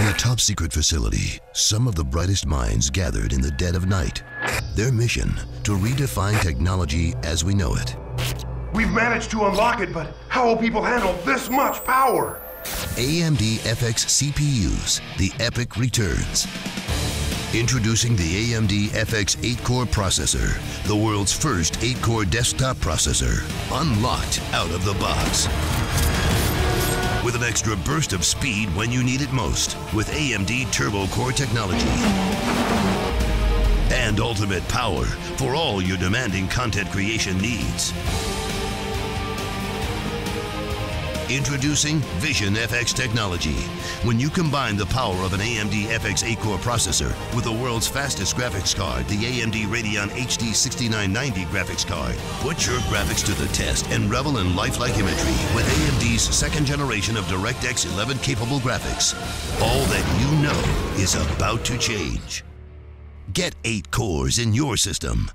In a top secret facility, some of the brightest minds gathered in the dead of night. Their mission to redefine technology as we know it. We've managed to unlock it, but how will people handle this much power? AMD FX CPUs, the epic returns. Introducing the AMD FX 8-core processor, the world's first 8-core desktop processor, unlocked out of the box. With an extra burst of speed when you need it most, with AMD Turbo Core technology. And ultimate power for all your demanding content creation needs. Introducing Vision FX technology. When you combine the power of an AMD FX 8-core processor with the world's fastest graphics card, the AMD Radeon HD 6990 graphics card, put your graphics to the test and revel in lifelike imagery with AMD's second generation of DirectX 11 capable graphics. All that you know is about to change. Get 8 cores in your system.